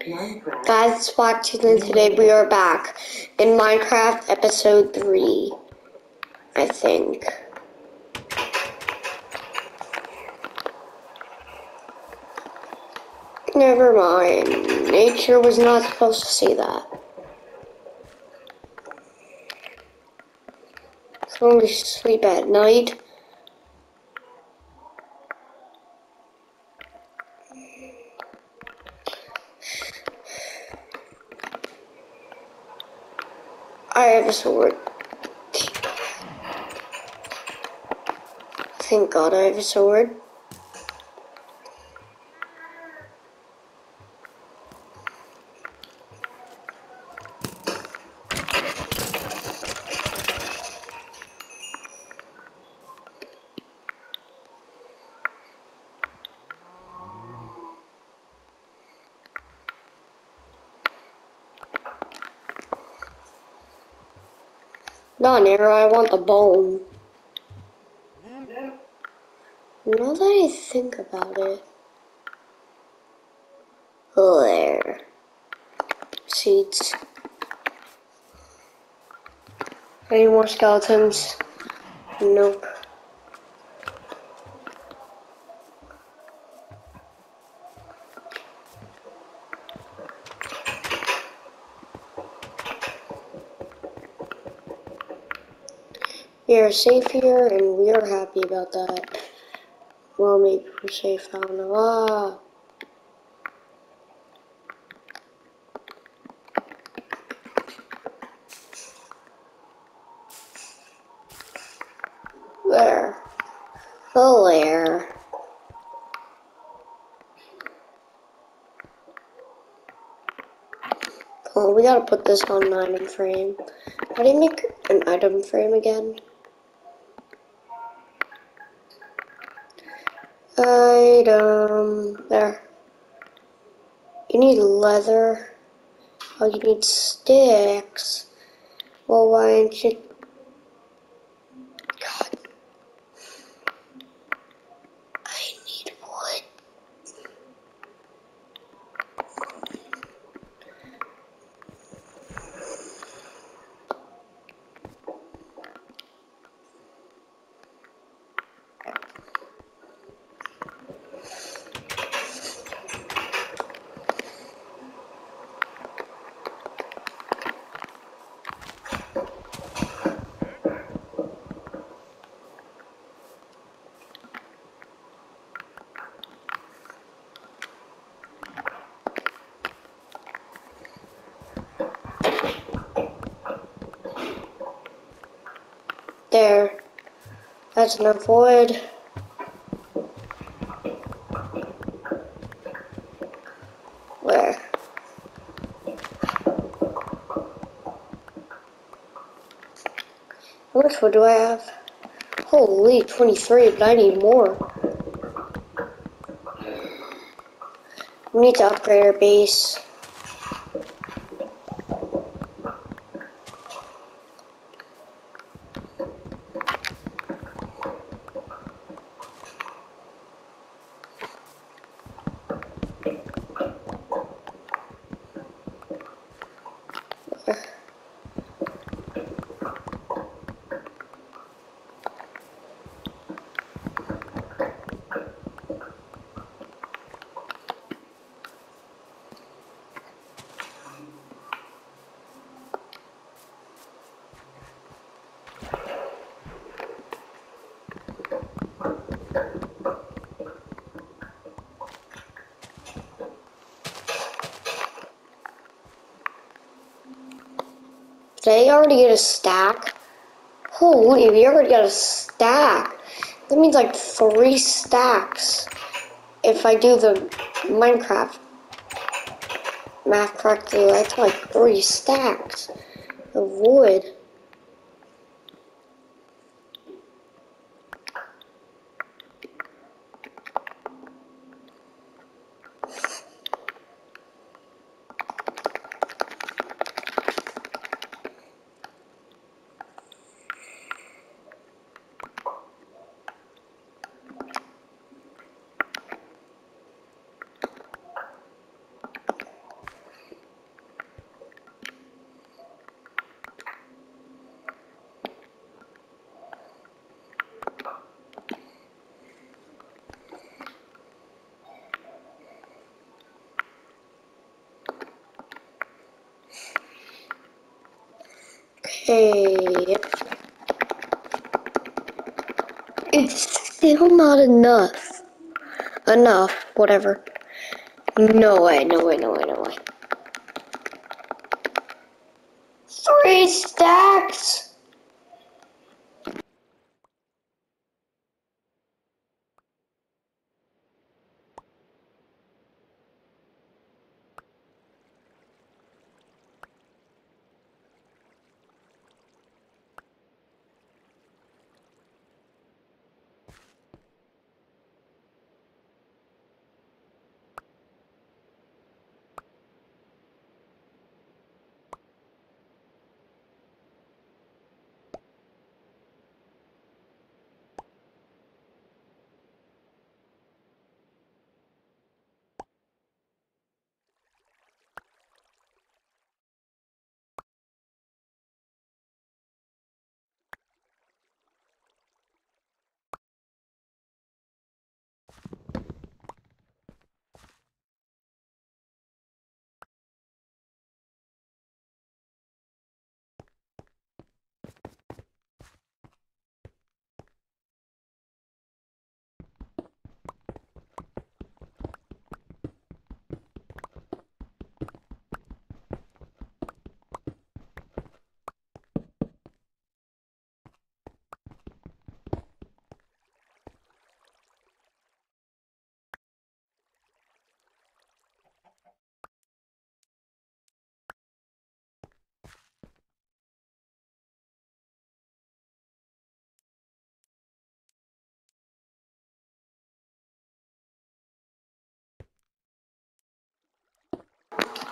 Guys, it's watching and today we are back in Minecraft episode 3. I think. Never mind. Nature was not supposed to see that. So only sleep at night. A sword. Thank God I have a sword. Not arrow, I want the bone. Now that I think about it. There. Seeds. Any more skeletons? Nope. We are safe here and we are happy about that. Well, maybe we're safe, I don't know. Ah. There. Oh, there. Oh, we gotta put this on an item frame. How do you make an item frame again? Item. There. You need leather. Oh, you need sticks. Well, why don't you... God. I need wood. There. That's enough wood. Where? How much wood do I have? Holy, 23, but I need more. We need to upgrade our base. I already get a stack? Holy, we already got a stack. That means like three stacks. If I do the Minecraft math correctly, that's like three stacks of wood. It's still not enough. Enough, whatever. No way, no way, no way, no way. Three stacks!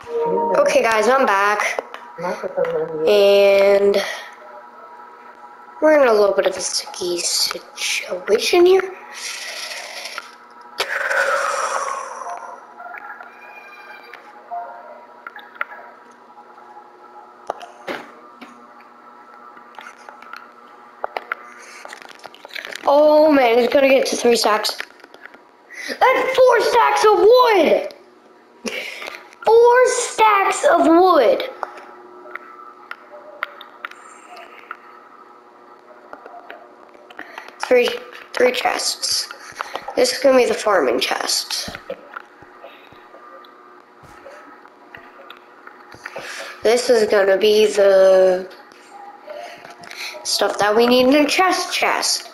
Okay, guys, I'm back. And we're in a little bit of a sticky situation here. Oh man, it's gonna get to three stacks. That's four stacks of wood! Stacks of wood. Three, three chests. This is gonna be the farming chest. This is gonna be the stuff that we need in a chest chest.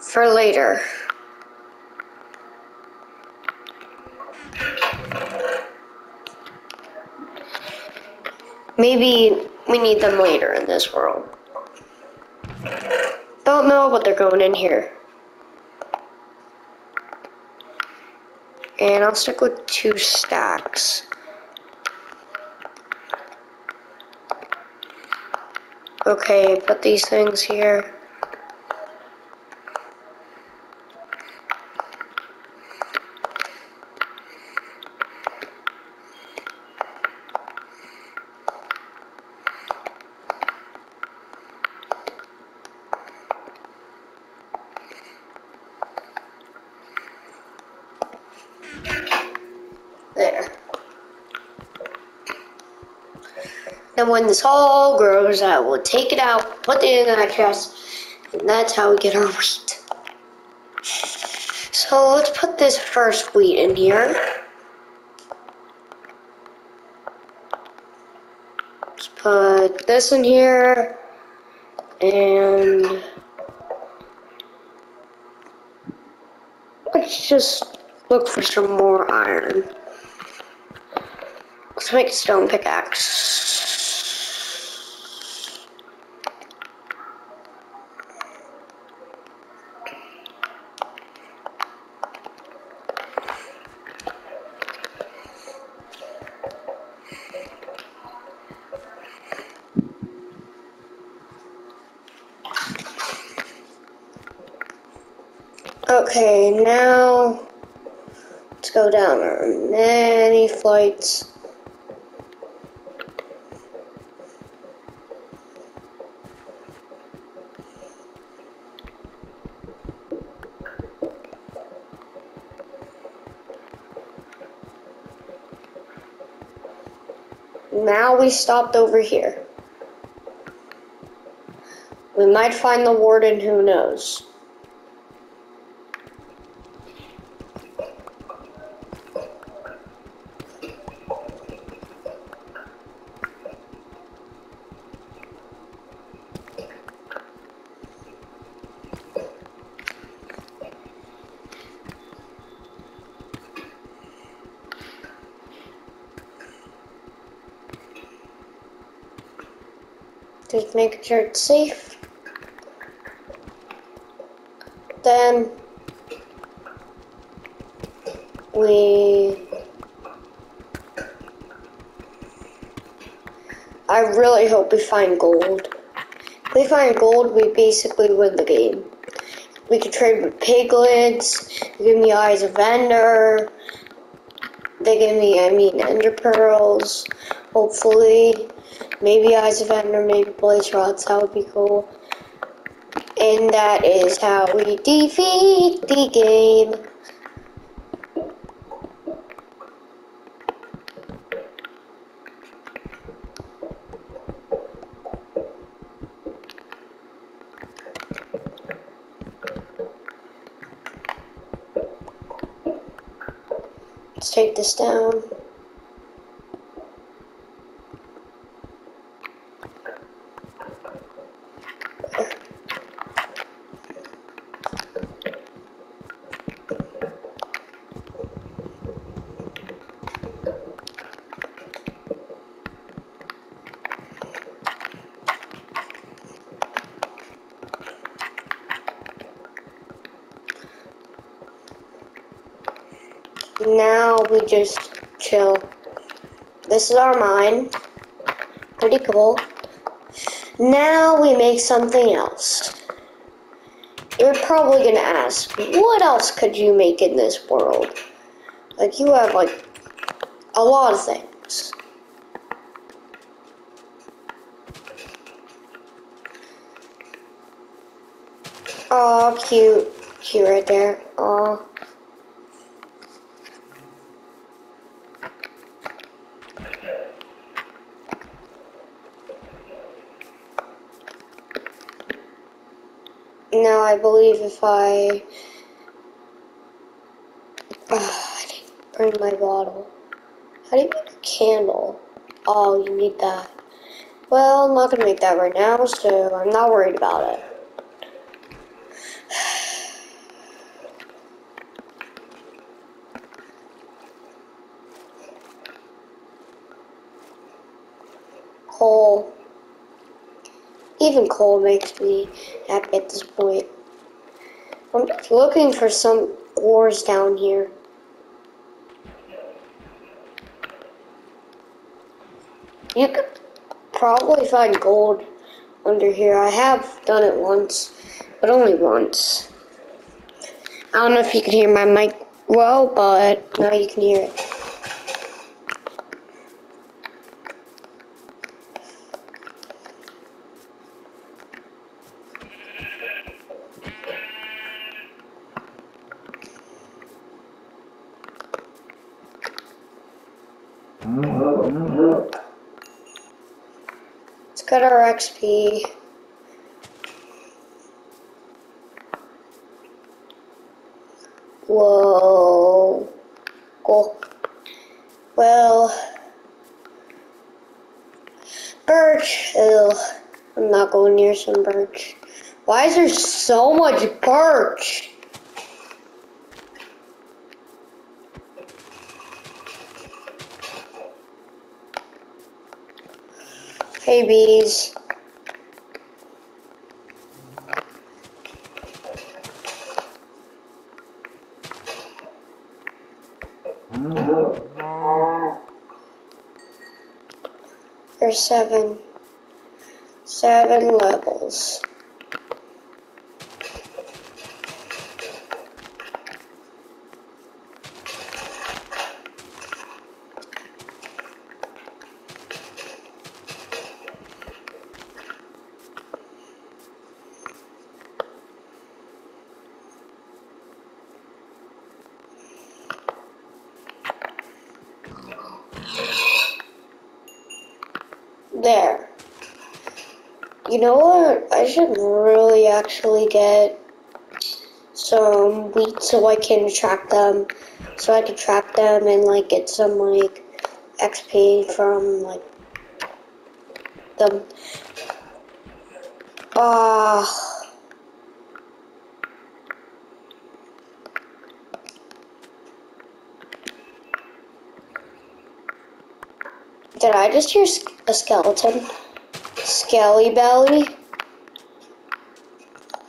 For later. Maybe we need them later in this world. Don't know, but they're going in here. And I'll stick with two stacks. Okay, put these things here. There. Then when this all grows, I will take it out, put it in that chest, and that's how we get our wheat. So let's put this first wheat in here. Let's put this in here, and let's just look for some more iron. Let's make a stone pickaxe. Okay, now let's go down our many flights. Now we stopped over here. We might find the warden, who knows. Just making sure it's safe. Then we I really hope we find gold. If we find gold, we basically win the game. We can trade with piglins, give me eyes of ender, they give me, I mean, ender pearls, hopefully. Maybe Eyes of Ender, maybe Blaze Rods, that would be cool. And that is how we defeat the game. Let's take this down. Now we just chill. This is our mine. Pretty cool. Now we make something else. You're probably gonna ask, what else could you make in this world? Like you have like a lot of things. Oh, cute. Cute right there. Oh. Now I believe if I... Oh, I didn't bring my bottle. How do you make a candle? Oh, you need that. Well, I'm not gonna make that right now, so I'm not worried about it. Coal. Even coal makes me happy at this point. I'm looking for some ores down here. You could probably find gold under here. I have done it once, but only once. I don't know if you can hear my mic well, but now you can hear it. Get our XP. Whoa. Cool. Well, birch. Ew. I'm not going near some birch. Why is there so much birch? Hey bees. There's seven. Seven levels. Should really actually get some wheat so I can track them. So I can track them and like get some like XP from like them. Ah. Uh, Did I just hear a skeleton? Skelly belly?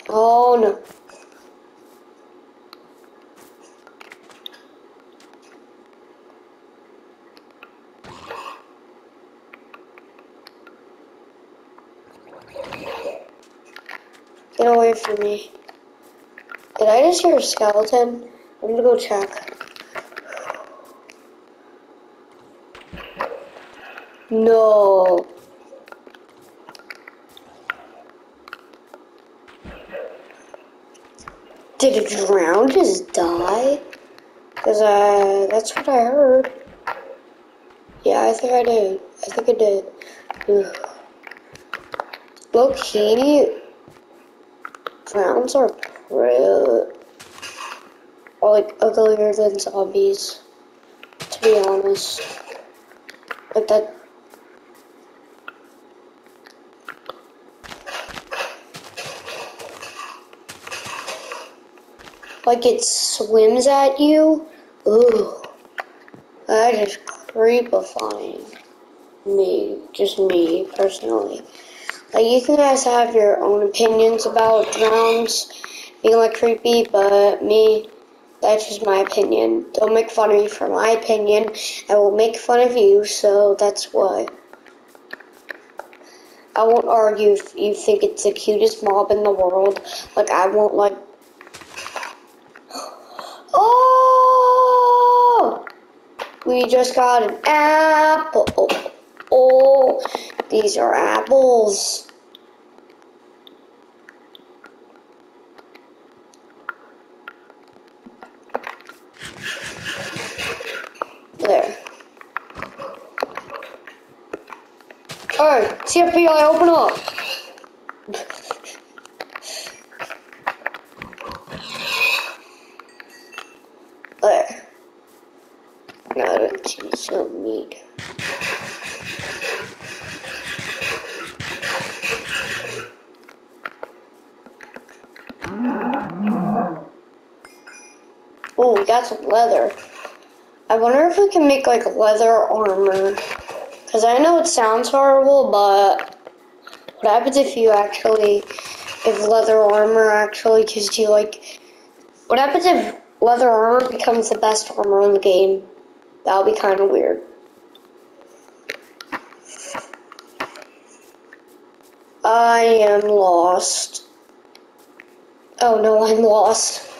Oh no. Get away from me. Did I just hear a skeleton? I'm gonna go check. No. Drown just die? Cause uh, that's what I heard. Yeah, I think I did. I think I did. Ugh. Low drowns are pretty, like uglier than zombies. To be honest, like that like it swims at you. Ooh, that is creepifying. Me, just me personally. Like you can guys have your own opinions about drowns being like creepy, but me, that's just my opinion. Don't make fun of me for my opinion. I will make fun of you, so that's why. I won't argue if you think it's the cutest mob in the world. Like, I won't, like, Oh! We just got an apple. Oh, oh, oh. these are apples. There. Alright, CFBI, open up. Some leather. I wonder if we can make like leather armor. Because I know it sounds horrible, but what happens if you actually, if leather armor actually gives you like, what happens if leather armor becomes the best armor in the game? That would be kind of weird. I am lost. Oh no, I'm lost.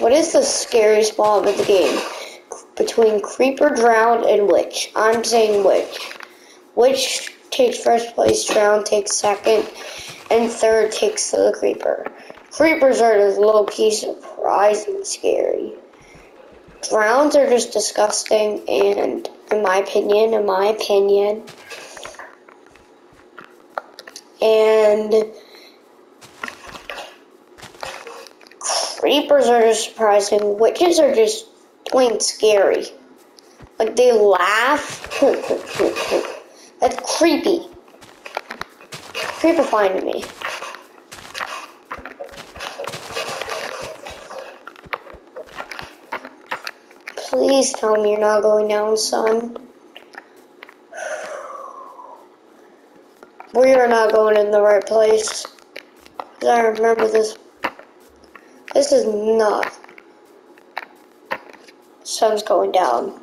What is the scariest mob in the game? Between Creeper, Drowned and Witch. I'm saying Witch. Witch takes first place, Drowned takes second, and third takes the Creeper. Creepers are just low-key surprising scary. Drowns are just disgusting, and in my opinion, in my opinion, and Reapers are just surprising. Witches are just plain scary. Like they laugh. That's creepy. Creepifying to me. Please tell me you're not going down, son. We are not going in the right place. I remember this this is not. Sun's going down.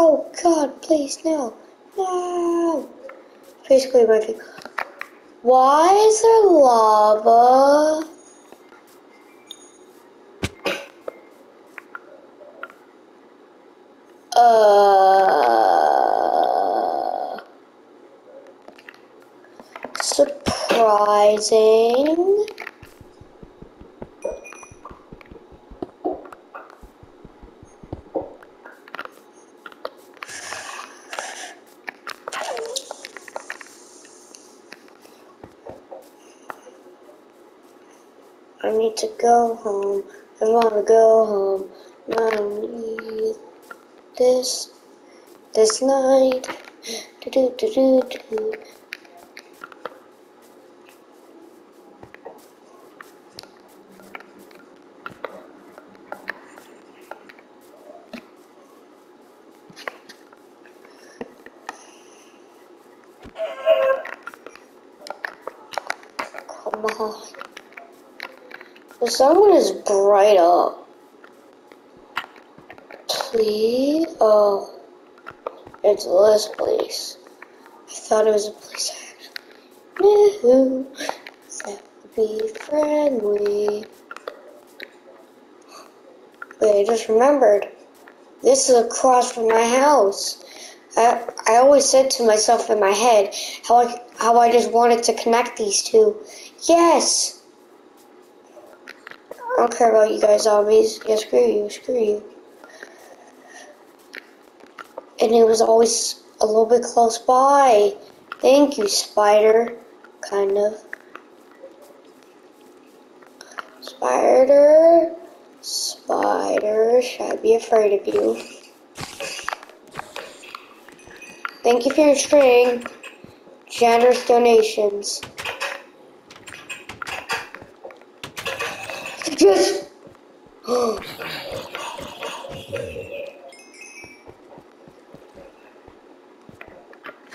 Oh God, please no. No. Basically my. Why is there lava? Uh, surprising. I need to go home. I wanna go home. Need this this night. Do do do do do. Come on. Sun is bright up. Please? Oh. It's this place. I thought it was a place I knew that would be friendly. Wait, I just remembered. This is across from my house. I, I always said to myself in my head how I, how I just wanted to connect these two. Yes! Don't care about you guys, zombies. Yeah, screw you, screw you. And it was always a little bit close by. Thank you, spider. Kind of. Spider. Spider. Should I be afraid of you? Thank you for your string. Generous donations. Yes!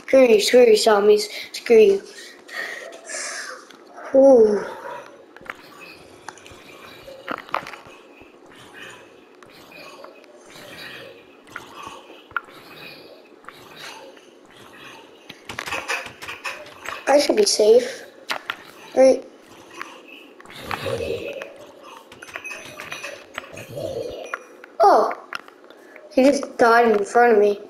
screw you, screw you, zombies. Screw you. Ooh. I should be safe. Right? Oh. He just died in front of me.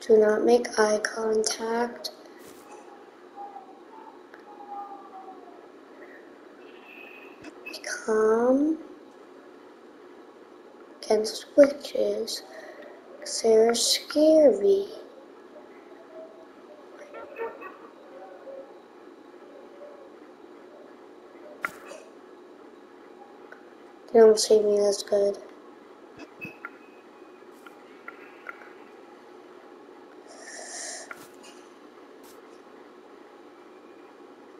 Do not make eye contact. Calm against witches. They're scary. They don't see me as good.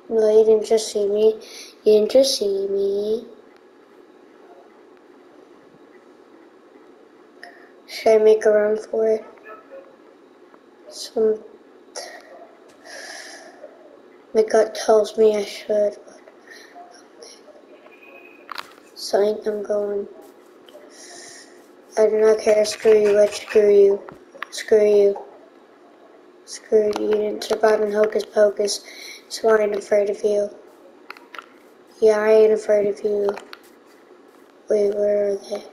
No, you didn't just see me. You just see me. Should I make a run for it? Some... My gut tells me I should, but... So I'm going. I do not care. Screw you, witch. Screw you. Screw you. Screw you. You didn't survive in Hocus Pocus. So I ain't afraid of you. Yeah, I ain't afraid of you. Wait, where are they?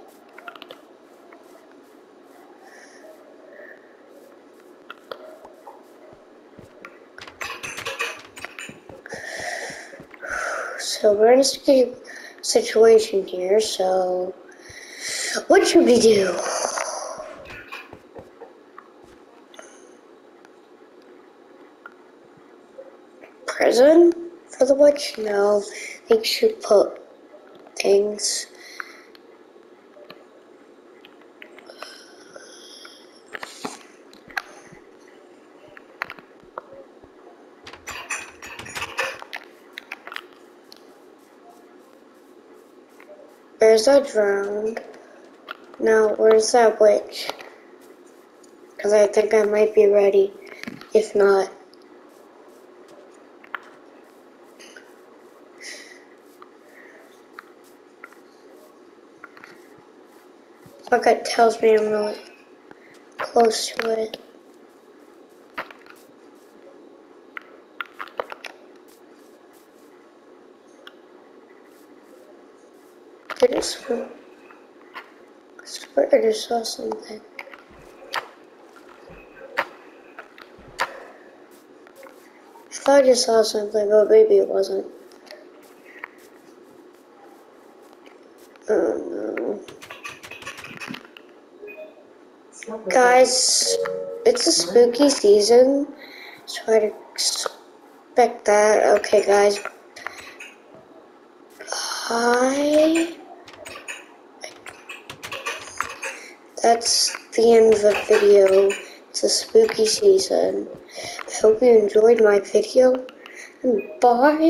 So we're in a sticky situation here, so what should we do? Prison for the witch? No, they should put things. Where's that drowned? Now, where's that witch? Because I think I might be ready. If not, my gut tells me I'm really close to it. I just, swear I just saw something. I thought I just saw something, but maybe it wasn't. Oh no. Guys, it's a spooky season, so I'd expect that. Okay, guys. Hi. That's the end of the video. It's a spooky season. I hope you enjoyed my video, and bye.